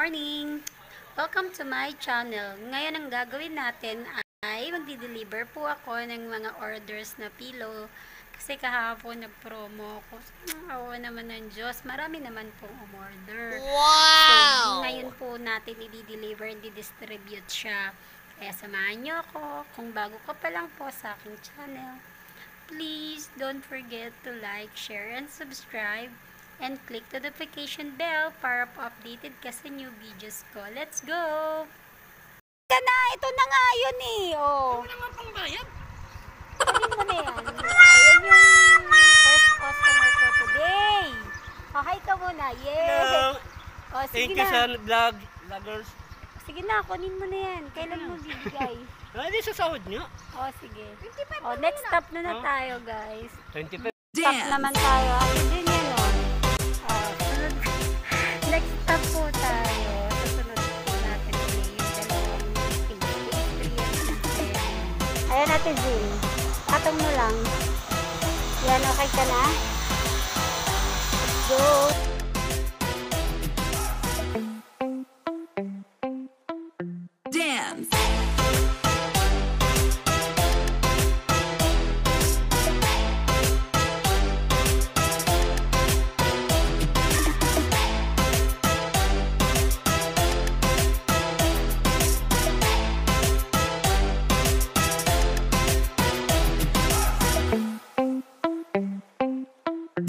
morning! Welcome to my channel. Ngayon ang gagawin natin ay magdi-deliver po ako ng mga orders na pillow. Kasi kahapon nag-promo ako. Awa naman ng Diyos. Marami naman pong umorder. So, ngayon po natin i-deliver and i-distribute siya. Kaya samahan niyo ako. Kung bago ka pa lang po sa aking channel, please don't forget to like, share, and subscribe. And click the notification bell para po updated ka sa new videos ko. Let's go! Ito na! Ito na nga yun eh! Oh. Wala nga pang bayad. Sabihin mo na yan. Ayan yung first customer ko today. Oh, hi ka muna. Yay! Hello. Oh, sige Thank you sa vlog, vloggers. Sige na, kunin mo na yan. Kailan mo bibigay? Hindi sa sahod niyo. Oh, sige. Oh, next stop na na Oh. tayo, guys. 25. Stop naman tayo. Ako din Natin, Zin. Patong mo lang. Yan, okay ka na? Go!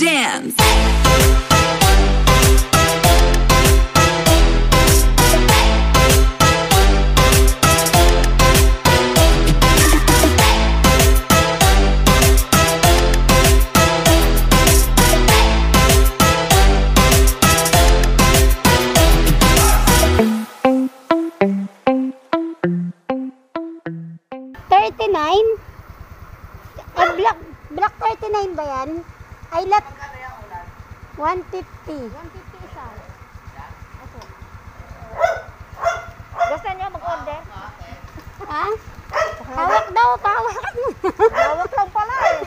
Dance. Thirty-nine? Eh, black, black 39 ba yan? Ay, lat... 150. 150 isa. Gusto niyo mag-order? Ha? Hawak daw, pahawakan mo. Hawak lang pala eh.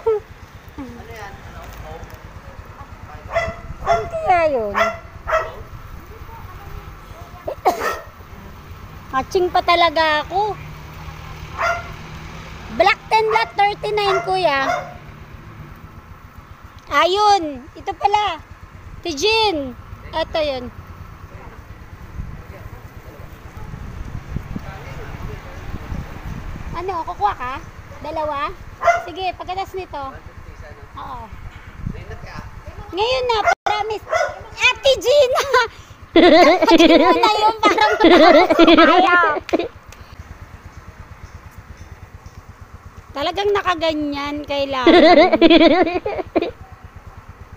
Saan kaya yun? Matching pa talaga ako. Black 10 lot 39 kuya. Ayun, ito pala. Tijin. Ito yun. Ano, kukuha ka? Dalawa? Sige, pagkatas nito. Oo. Ngayon na, promise. Ate Gina! Pagkakas mo na yun para Ayaw. Talagang nakaganyan kailangan.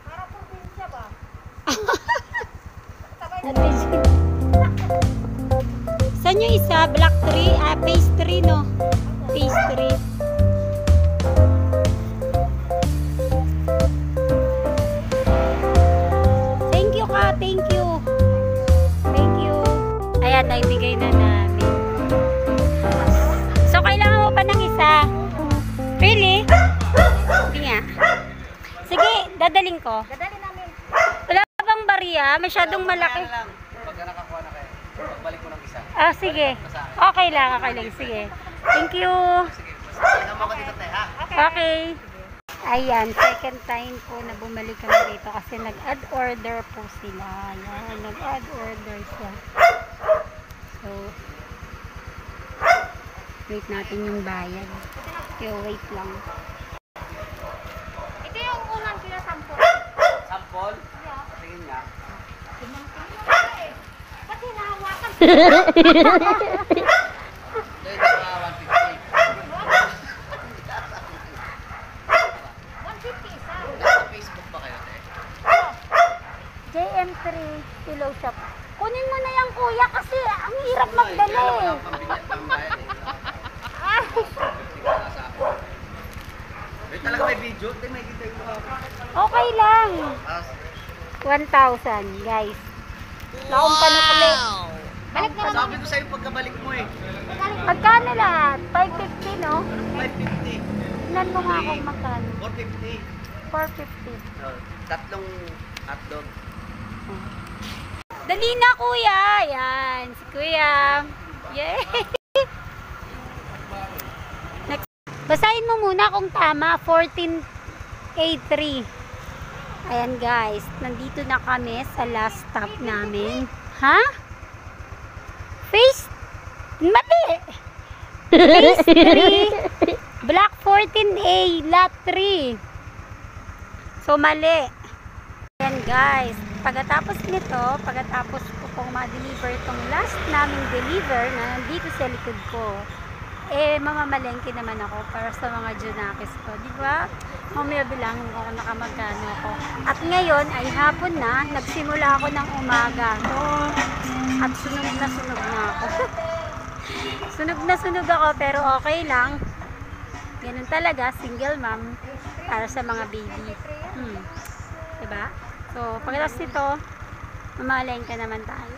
Parang probinsya ba? Ate Gina. Saan yung isa? Black 3? Ah, 3, no? 3. Thank you ka, thank you. Thank you. Ayan, naibigay na namin. So, kailangan mo pa ng isa? Really? Hindi. Sige, dadaling ko. Dadali namin. Wala bang bariya? Masyadong malaki. Pagka nakakuha na kayo, pagbalik mo ng isa. Ah, sige. Okay lang, okay lang. Sige. Thank you. Okay. Ayan, second time po na bumalik kami dito kasi nag-add order po sila. Ayan, nag-add order siya. So, wait natin yung bayad. Okay, wait lang. Ito yung unang kila sampo. Sample? Tingin nga. Ba't hinahawakan? Ito yung mga 150 isa. 150. Nasa Facebook ba kayo, te? JM3 Pillow Shop. Kunin mo na yan kuya kasi ang hirap magdala eh. akong pambilya ng bayad. Ay, Tingnan na sa akin. Wait, talaga may video? May kita yung. Okay lang. Ah, 1,000 guys. Nakumpano kami. Balik na Sabi ko sa'yo pagkabalik mo eh. Magkano lahat? 550 no? 550. Tingnan mo nga kung magkano. 450. 450. No, tatlong hotdog. Dali na, kuya. Yan, si kuya. Yay! Next. Basahin mo muna kung tama. 14A3. Ayan, guys. Nandito na kami sa last stop namin. Ha? Face? Mali! Phase 3, Block 14A, Lot 3. So, mali. Ayan guys, pagkatapos nito, pagkatapos ko pong ma-deliver itong last naming deliver na nandito sa likod ko, eh, mamamalengke naman ako para sa mga Junakis ko. Di ba? Mamaya bilangin ko kung nakamagkano ako. At ngayon ay hapon na, nagsimula ako ng umaga. At sunog na sunog na ako. sunog na sunog ako pero okay lang. Ganun talaga, single mom para sa mga baby. Hmm. Diba? So, pagkatapos nito, mamalengke naman tayo.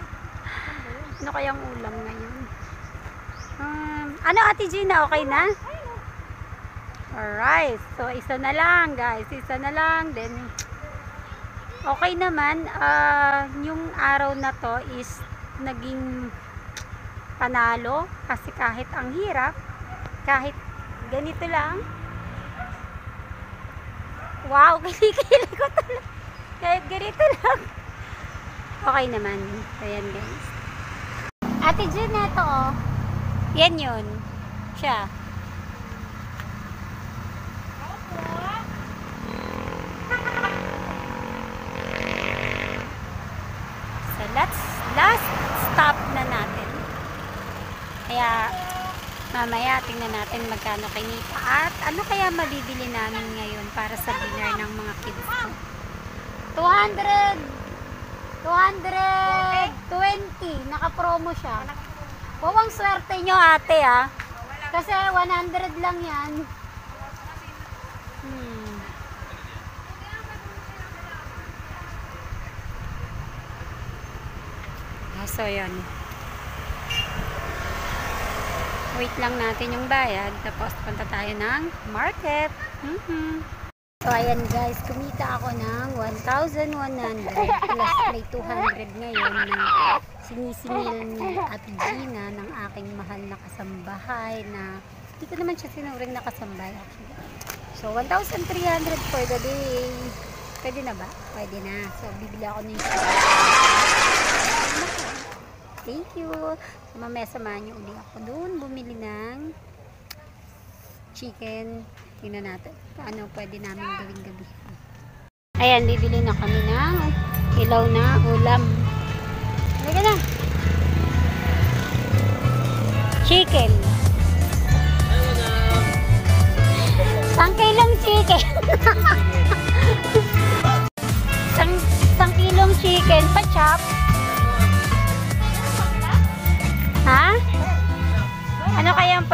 Ano kayang ulam ngayon? Um, ano Ate Gina, okay na? Alright, so isa na lang guys, isa na lang. Then, okay naman, ah, yung araw na to is naging panalo kasi kahit ang hirap, kahit ganito lang, wow, kilikili ko talaga. Kahit ganito lang. Okay naman. Ayan guys. Ate Jun, ito oh. Yan yun. Siya. So, last, last stop na natin. Kaya, mamaya tingnan natin magkano kinita. At ano kaya mabibili namin ngayon para sa dinner ng mga kids ko. 200 220 naka-promo siya. Bawang swerte nyo ate ah. Kasi 100 lang yan. Hmm. So yun. Wait lang natin yung bayad. Tapos punta tayo ng market. Mhm. So, ayan guys, kumita ako ng 1,100 plus may 200 ngayon na sinisingil ni Ate Gina ng aking mahal na kasambahay na hindi ko naman siya sinuring na kasambahay. So, 1,300 for the day. Pwede na ba? Pwede na. So, bibili ako ng Thank you. So, mamaya samahan niyo uli ako doon. Bumili ng chicken. Tingnan natin paano pwede namin gawing gabi. Ayan, bibili na kami ng ilaw na ulam. Halika na. Chicken. Isang kilong chicken. Isang, isang kilong chicken. Pa-chop. Ha?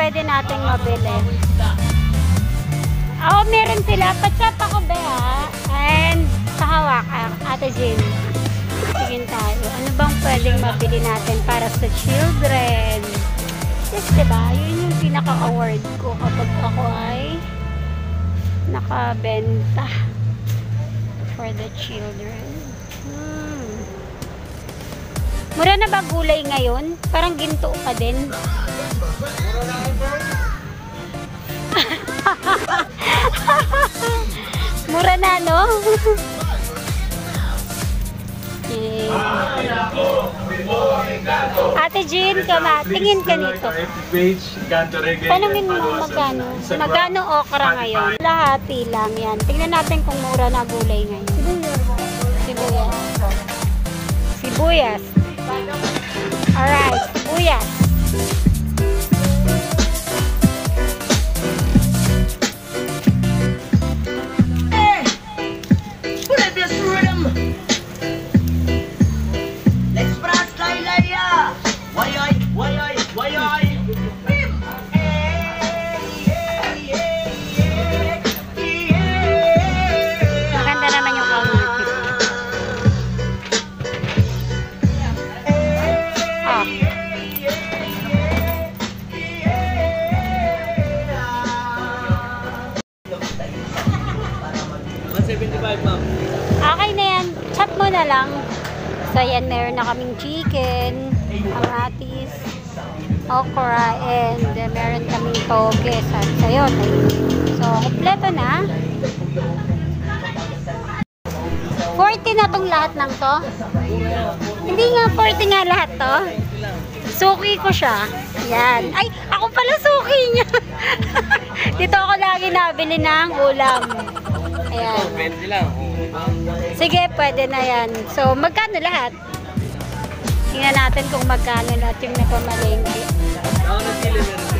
Pwede nating mabili? Oo, meron sila. Pa-chop ako ba? And kahawak, ah, Ate Jean. Tingin tayo. Ano bang pwedeng mabili natin para sa children? Yes, diba? Yun yung pinaka-award ko kapag ako ay nakabenta for the children. Hmm. Mura na ba gulay ngayon? Parang ginto pa din. Mura na, no? Eh. Ate Jean, kama, tingin ka nito. Tanungin mo magkano. Magkano okra ngayon? Lahati lang yan. Tingnan natin kung mura na gulay ngayon. Sibuyas. Sibuyas. Alright, sibuyas. 175 ma'am. Okay na yan. Chop mo na lang. So, ayan, meron na kaming chicken, kamatis, okra, and meron kaming toge sa sayo. So, kompleto na. 40 na tong lahat ng to. Hindi nga 40 nga lahat to. Suki ko siya. Yan. Ay, ako pala suki niya. Dito ako lagi nabili ng ulam. Ayan. 20 lang. Sige, pwede na yan. So, magkano lahat? Tingnan natin kung magkano lahat yung napamalengke. Na sila meron.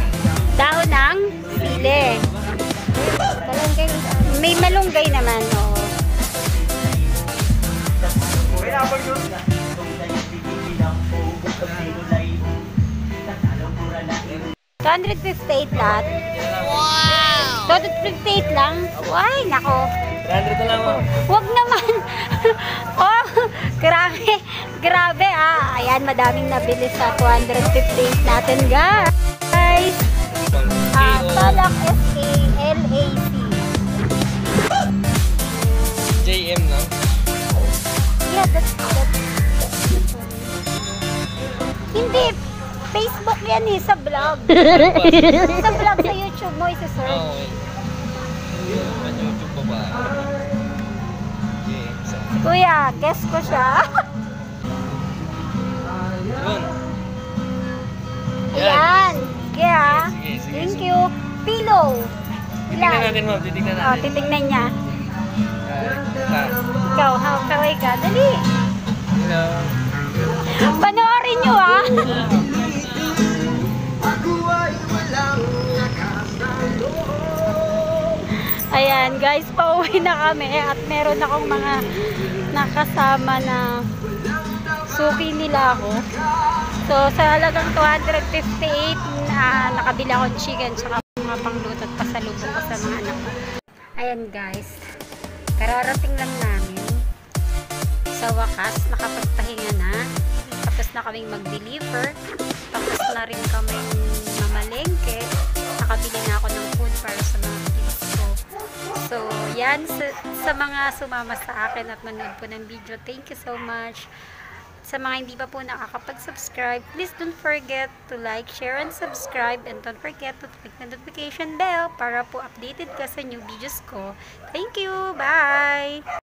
Dahon ng sili. Malunggay. May malunggay naman, oo. Abang yun. 258 lahat. Wow! 258 lang? Ay, nako. 100 na lang mo. Wag naman. oh, grabe. Grabe ah. Ayan, madaming nabili sa 258 natin, guys. Ah, Talak S-A-L-A-C. JM na. Yeah, that's, that's... Hindi. Facebook yan eh, sa vlog. sa vlog sa YouTube mo, isa-search. Oo. Pan Kuya, guess ko siya. Yun. Ayan. Sige ah. Sige, sige, Thank sige. you. Pillow. Titignan Ilan? natin ma'am, titignan Oh, natin. titignan niya. Ah, Ikaw? Kaway ka. Dali. Hello. Panoorin nyo ah. Ayan guys, pauwi na kami at meron akong mga nakasama na suki nila ako. So sa halagang 258 na nakabili akong chicken tsaka mga pangluto at pasalubong ko sa mga anak ko. Ayan guys, kararating lang namin. Sa wakas, nakapagpahinga na. Tapos na kaming mag-deliver. Tapos na rin kaming So, yan. Sa, sa mga sumama sa akin at manood po ng video, thank you so much. Sa mga hindi pa po nakakapag-subscribe, please don't forget to like, share, and subscribe. And don't forget to click the notification bell para po updated ka sa new videos ko. Thank you! Bye!